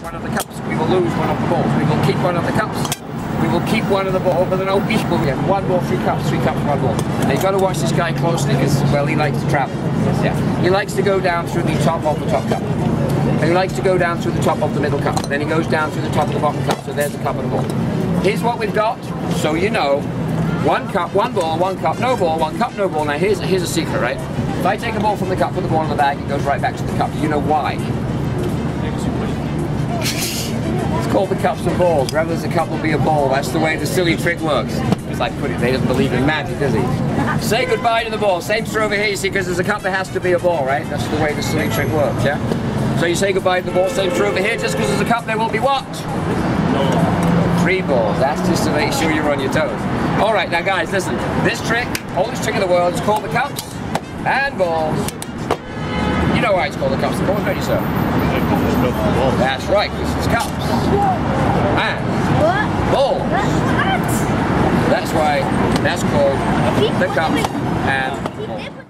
One of the cups, we will lose one of the balls. We will keep one of the cups. We will keep one of the ball, but then oh, equal again. One ball, three cups, three cups, one ball. Now you've got to watch this guy closely because, well, he likes to travel. Yeah. He likes to go down through the top of the top cup. And he likes to go down through the top of the middle cup. Then he goes down through the top of the bottom cup. So there's the cup and the ball. Here's what we've got, so you know. One cup, one ball, one cup, no ball, one cup, no ball. Now here's, here's a secret, right? If I take a ball from the cup, put the ball in the bag, it goes right back to the cup. Do you know why? It's called the cups and balls. Rather than a cup will be a ball. That's the way the silly trick works. As I put it, they doesn't believe in magic, does he? Say goodbye to the ball. Same true over here, you see, because there's a cup, there has to be a ball, right? That's the way the silly trick works, yeah? So you say goodbye to the ball, same true over here, just because there's a cup, there will be what? Balls. That's just to make sure you're on your toes. All right, now guys, listen. This trick, oldest trick in the world, is called the cups and balls. You know why it's called the cups and balls, don't you, sir? That's right, because it's cups and balls. That's why that's called the cups and balls.